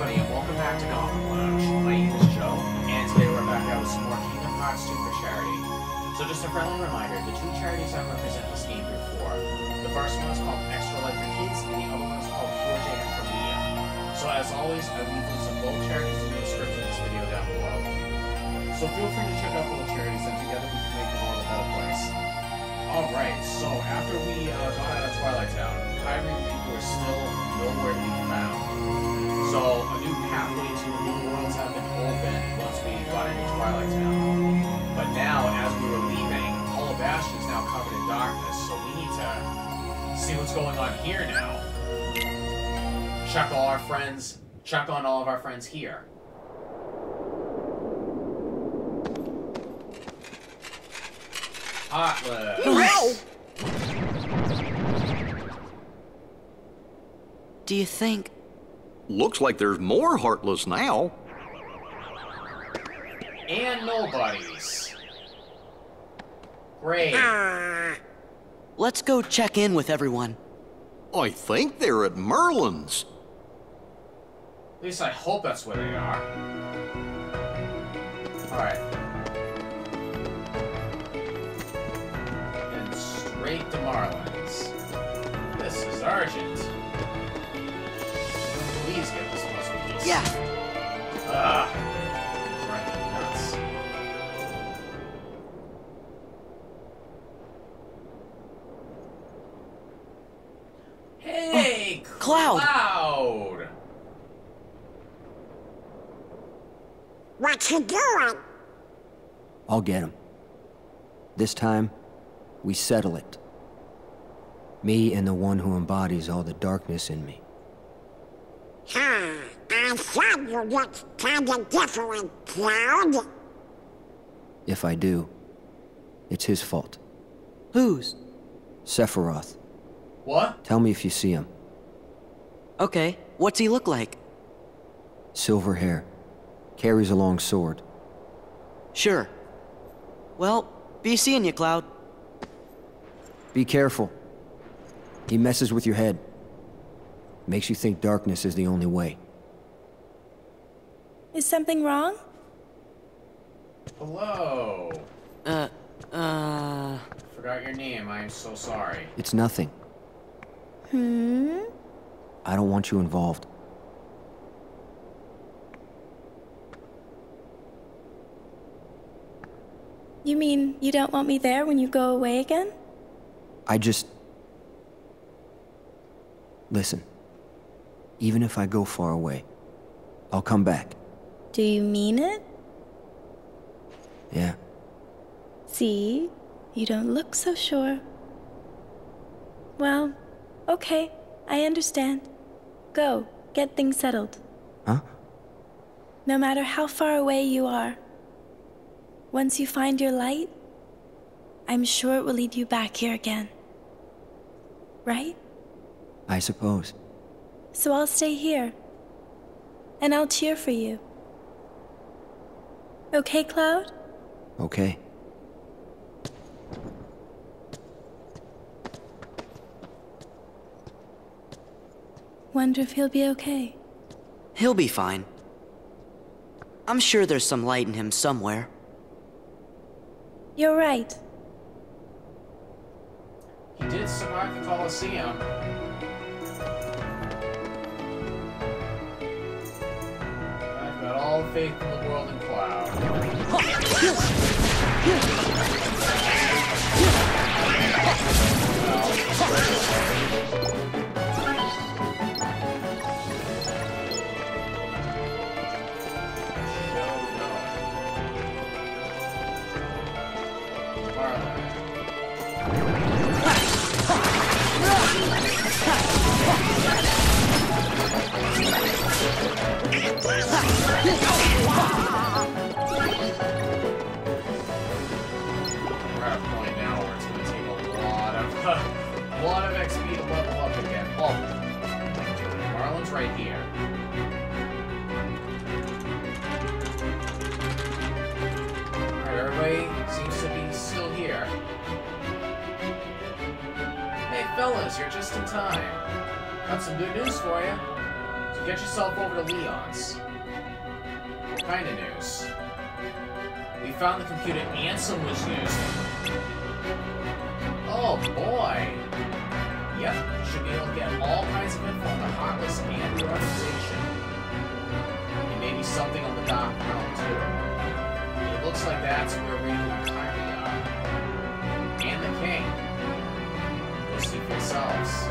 everybody, and welcome back to Gotham Lounge. My name is Joe, and today we're back out with some more Kingdom Hearts 2 for charity. So just a friendly reminder, the two charities I represent this game for, the first one is called Extra Life for Kids, and the other one is called Forge and for Mia. So as always, I leave links of both charities in the description of this video down below. So feel free to check out both charities, and together Alright, so after we uh, got out of Twilight Town, Kairi and Riku are still nowhere to be found. So a new pathway to new worlds have been opened once we got into Twilight Town. But now, as we were leaving, all of is now covered in darkness, so we need to see what's going on here now. Check all our friends, check on all of our friends here. Heartless. Do you think? Looks like there's more Heartless now. And nobodies. Great. Uh. Let's go check in with everyone. I think they're at Merlin's. At least I hope that's where they are. Alright. And straight to Merlin's. This is urgent. Please get this puzzle piece. Yeah, Ugh. Driving me nuts. Oh, hey, Cloud. Cloud! What you doing? I'll get him. This time, we settle it. Me and the one who embodies all the darkness in me. Huh, I thought you looked kinda different, Cloud. If I do, it's his fault. whose? Sephiroth, What? tell me if you see him. Okay, what's he look like? Silver hair, carries a long sword. Sure. Well, be seeing you, Cloud. Be careful. He messes with your head. Makes you think darkness is the only way. Is something wrong? Hello. Uh, uh... Forgot your name. I am so sorry. It's nothing. Hmm? I don't want you involved. You mean you don't want me there when you go away again? I just. Listen. Even if I go far away, I'll come back. Do you mean it? Yeah. See? You don't look so sure. Well, okay, I understand. Go, get things settled. Huh? No matter how far away you are. Once you find your light, I'm sure it will lead you back here again. Right? I suppose. So I'll stay here. And I'll cheer for you. Okay, Cloud? Okay. Wonder if he'll be okay. He'll be fine. I'm sure there's some light in him somewhere. You're right. He did survive the Colosseum. All faith in the world in Cloud. We're at a point now where it's going to take a lot of a lot of XP to level up again. Oh, Merlin's right here. Everybody seems to be still here. Hey fellas, you're just in time. Got some good news for you. So get yourself over to Leon's. Kind of news? We found the computer Ansem was using. Oh boy! Yep, should be able to get all kinds of info on the Heartless and the organization. And maybe something on the Dark Realm, too. It looks like that's where we Kairi are. And the King. Go see for yourselves.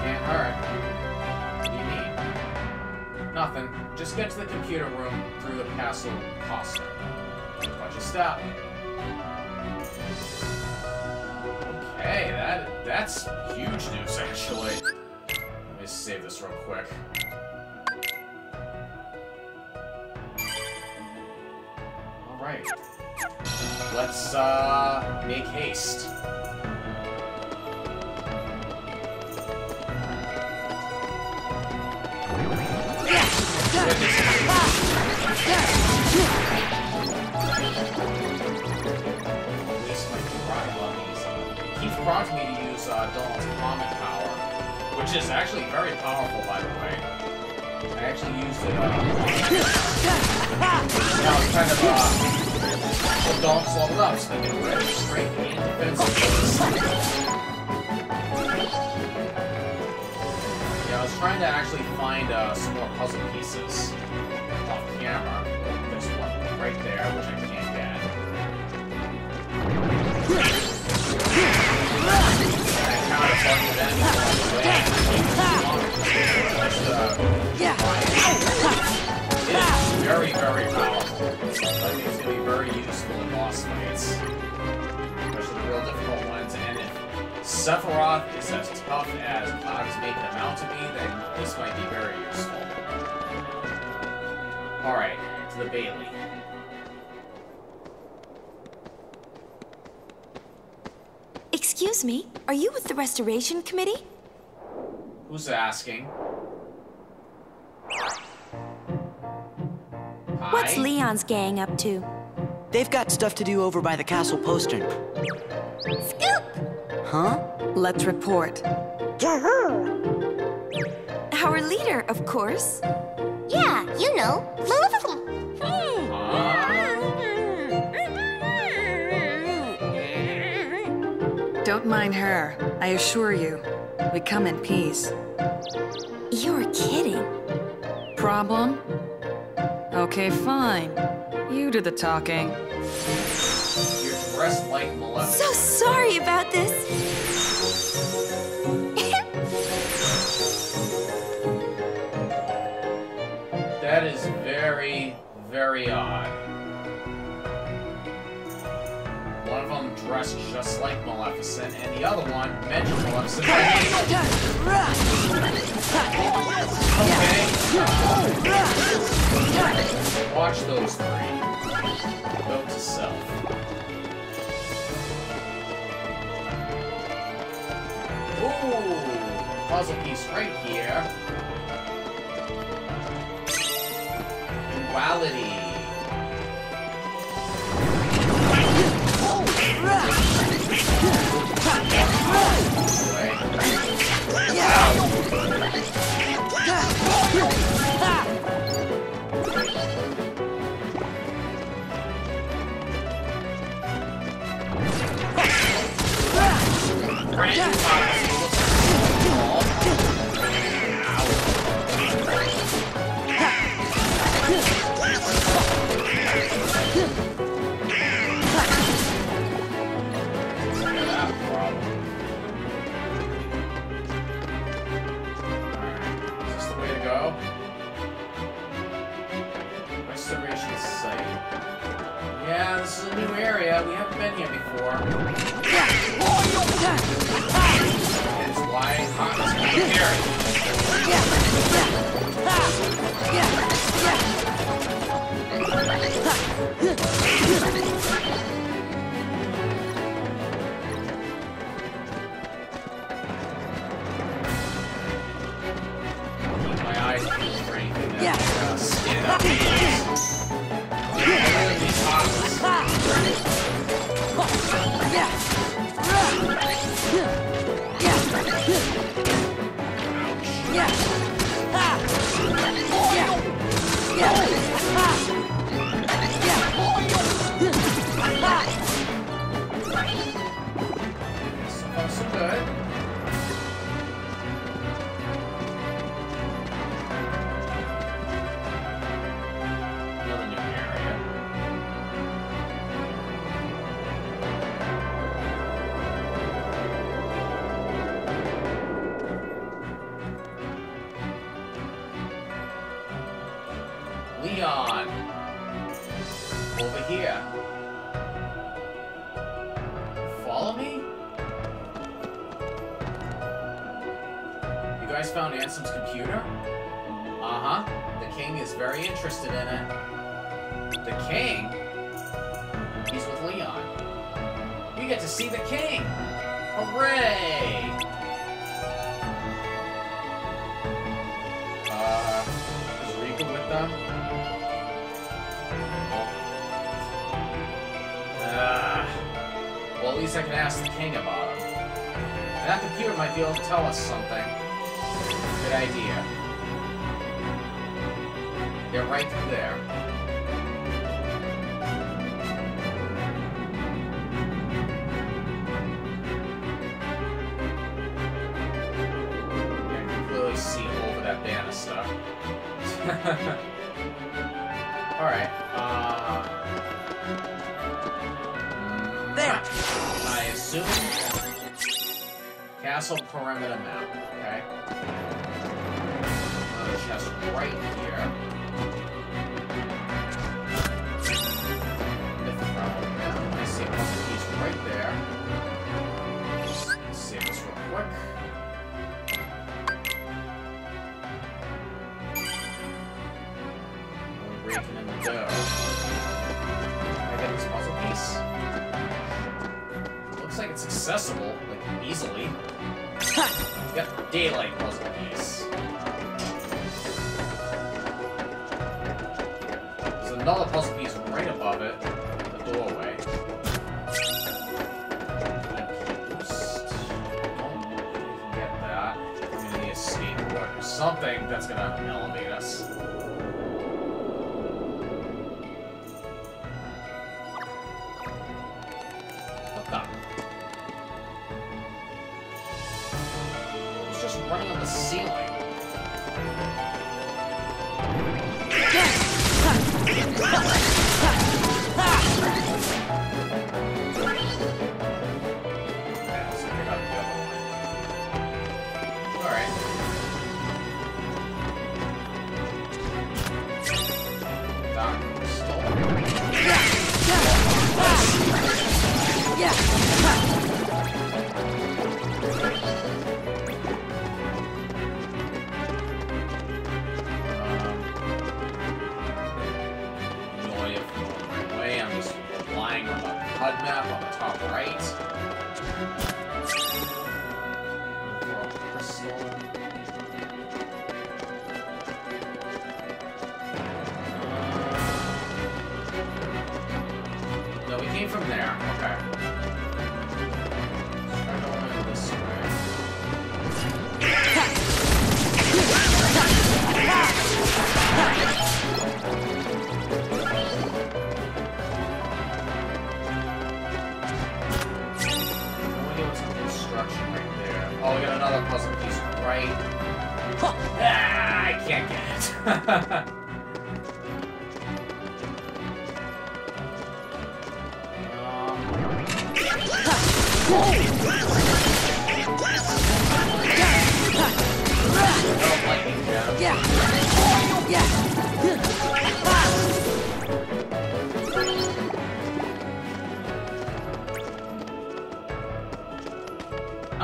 Can't hurt. Nothing. Just get to the computer room through the castle postern. Watch your step. Okay, that that's huge news actually. Let me save this real quick. Alright. Let's uh make haste. Prompting me to use uh, Dawn's comet power, which is actually very powerful, by the way. I actually used it. Uh, now it's kind of uh, well, Dawn's leveled up, so they can ready, strength, and defensive. Yeah, I was trying to actually find uh, some more puzzle pieces off camera. There's one right there, which I can't get. Very, very powerful. Think it's going to be very useful in boss fights. Especially the real difficult ones. And if Sephiroth is as tough as Cloud is making him out to be, then this might be very useful. Alright, to the Bailey. Excuse me, are you with the Restoration Committee? Who's asking? Hi? What's Leon's gang up to? They've got stuff to do over by the castle postern. Scoop! Huh? Let's report. To? Our leader, of course. Yeah, you know, Maleficent. Don't mind her. I assure you, we come in peace. You're kidding. Problem? Okay, fine. You do the talking. You're dressed like Maleficent. So sorry about this. That is very, very odd. Dressed just like Maleficent, and the other one mentioned Maleficent. Okay. Watch those three. Note to self. Ooh, puzzle piece right here. Duality. Brand guys found Ansem's computer? Uh-huh. The king is very interested in it. The king? He's with Leon. We get to see the king! Hooray! Uh, is Riku with them? Ah. well, at least I can ask the king about him. And that computer might be able to tell us something. Good idea. They're right there. I can clearly see over that banister. Alright, uh... There. I assume castle perimeter map, okay? Chest right here. Mythrone, yeah, I see a puzzle piece right there. Let's save this real quick. We're raking in the dough. I get this puzzle piece? Looks like it's accessible, like, easily. Got the daylight puzzle piece. Another puzzle piece right above it, the doorway. Something that's gonna elevate us.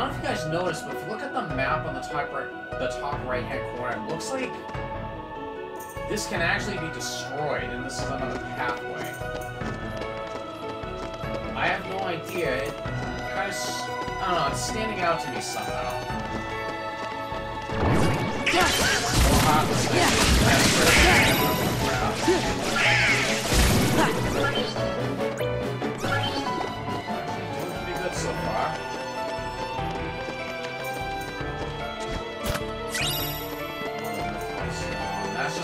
Don't know if you guys noticed, but if you look at the map on the top right, the top right hand corner, it looks like this can actually be destroyed, and this is another pathway. I have no idea. It kind of, I don't know. It's standing out to me somehow. Well,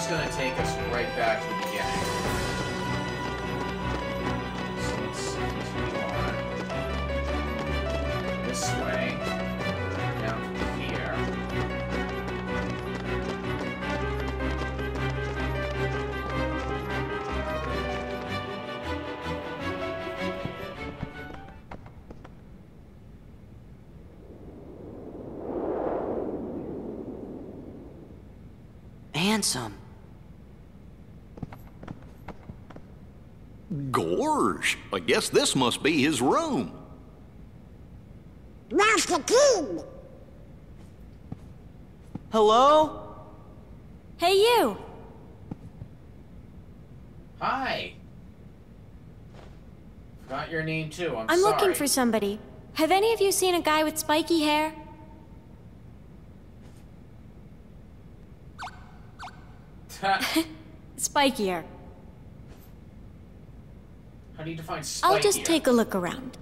just gonna take us right back to the beginning. So let's continue on. This way. Down here. Handsome. Gorge, I guess this must be his room. Master King! Hello? Hey, you! Hi. Forgot your name too. I'm, sorry. I'm sorry. looking for somebody. Have any of you seen a guy with spiky hair? Spikier. How do you define spiky? I'll just take a look around.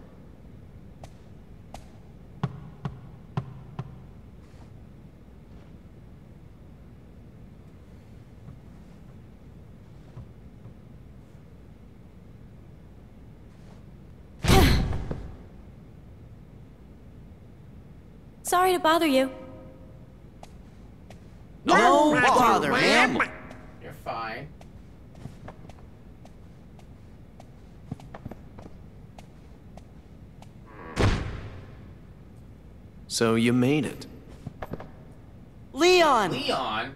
Sorry to bother you. No Master bother, Ram. ma'am. You're fine. So you made it. Leon! Leon.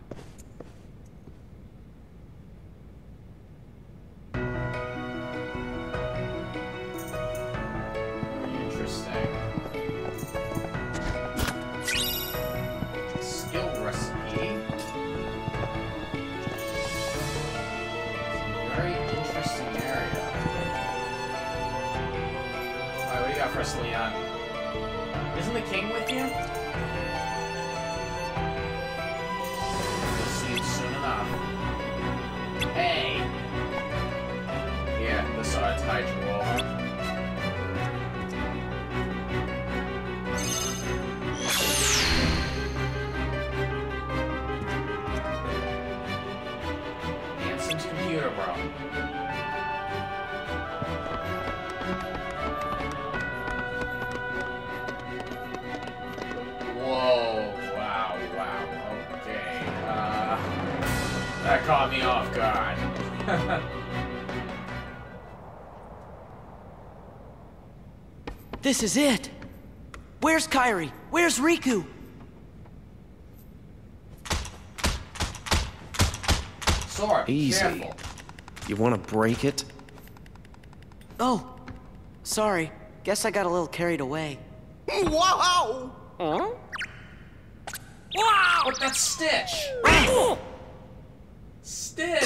Computer. Whoa, wow, wow, okay. Uh, that caught me off guard. This is it. Where's Kairi? Where's Riku? Sora, Easy. careful. You want to break it? Oh, sorry. Guess I got a little carried away. Wow! Wow! What that Stitch? Stitch!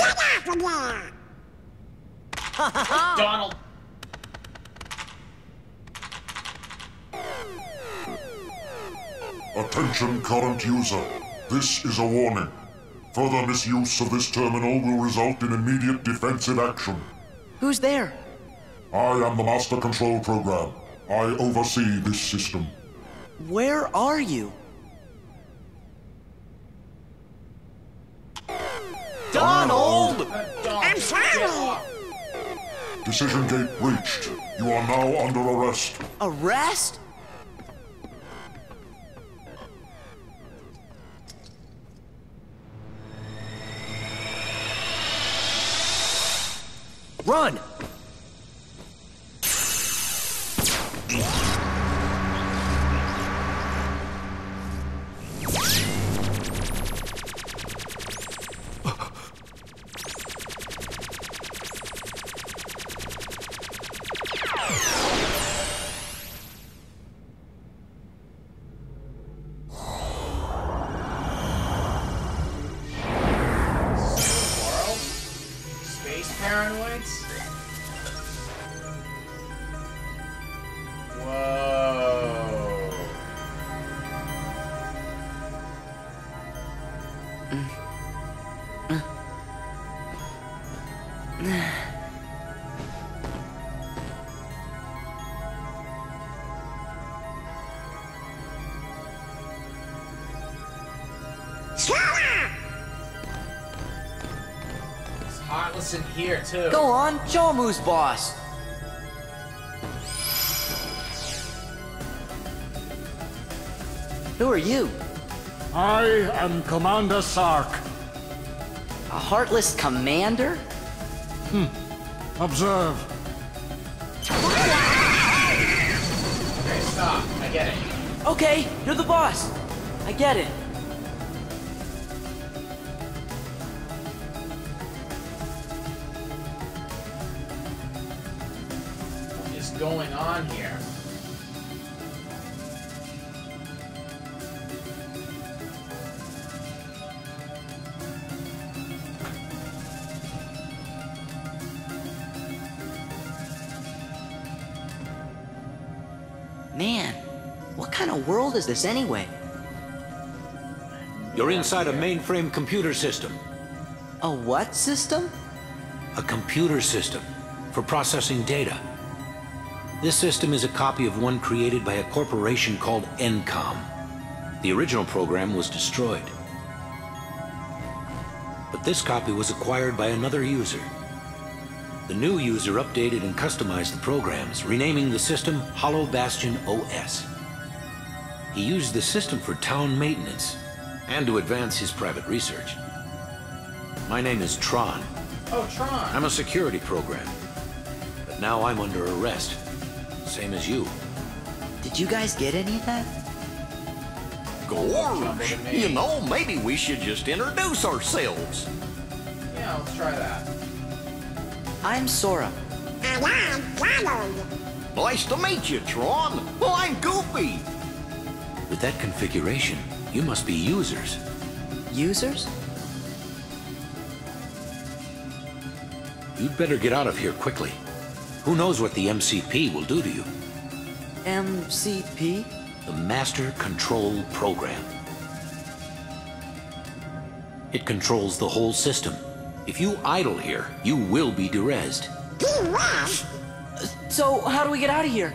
Donald! Attention current user. This is a warning. Further misuse of this terminal will result in immediate defensive action. Who's there? I am the Master Control Program. I oversee this system. Where are you? Donald! Donald, just. Decision gate breached. You are now under arrest. Arrest? Run! Here, too. Go on, show him who's boss. Who are you? I am Commander Sark. A heartless commander? Hmm. Observe. Okay, stop. I get it. Okay, you're the boss. I get it. Going on here? Man, what kind of world is this anyway? You're inside a mainframe computer system. A what system? A computer system for processing data. This system is a copy of one created by a corporation called ENCOM. The original program was destroyed. But this copy was acquired by another user. The new user updated and customized the programs, renaming the system Hollow Bastion OS. He used the system for town maintenance and to advance his private research. My name is Tron. Oh, Tron. I'm a security program. But now I'm under arrest. Same as you. Did you guys get any of that? Gorge, you know, maybe we should just introduce ourselves. Yeah, let's try that. I'm Sora. And I'm Donald. Nice to meet you, Tron. Well, I'm Goofy. With that configuration, you must be users. Users? You'd better get out of here quickly. Who knows what the MCP will do to you? MCP? The Master Control Program. It controls the whole system. If you idle here, you will be derezzed. Derez? So, how do we get out of here?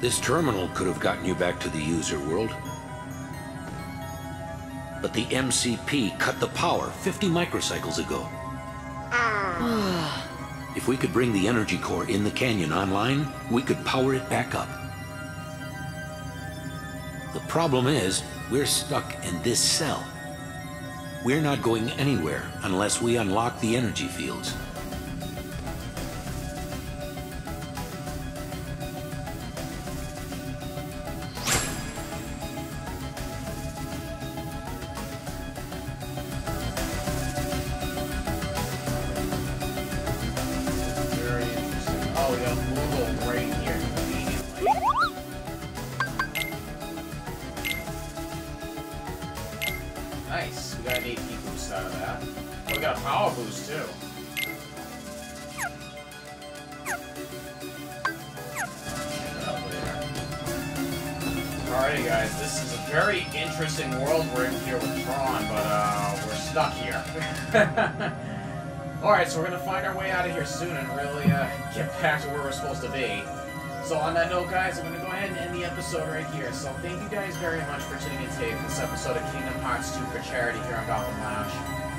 This terminal could have gotten you back to the user world. But the MCP cut the power 50 microcycles ago. if we could bring the energy core in the canyon online, we could power it back up. The problem is, we're stuck in this cell. We're not going anywhere unless we unlock the energy fields. We're in here with Tron, but uh, we're stuck here. Alright, so we're gonna find our way out of here soon and really uh, get back to where we're supposed to be. So on that note, guys, I'm gonna go ahead and end the episode right here. So thank you guys very much for tuning in today for this episode of Kingdom Hearts 2 for charity here on Gotham Lounge.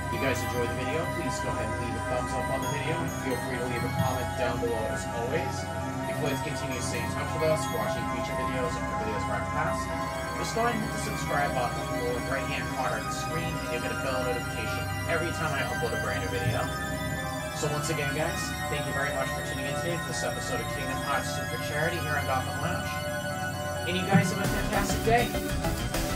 If you guys enjoyed the video, please go ahead and leave a thumbs up on the video and feel free to leave a comment down below as always. If you'd continue to stay in touch with us, watching future videos and for videos from our past, ahead and hit the subscribe button in the lower right hand corner of the screen and you'll get a bell notification every time I upload a brand new video. So once again, guys, thank you very much for tuning in today for this episode of Kingdom Hearts Super Charity here on Gotham Lounge. And you guys have a fantastic day.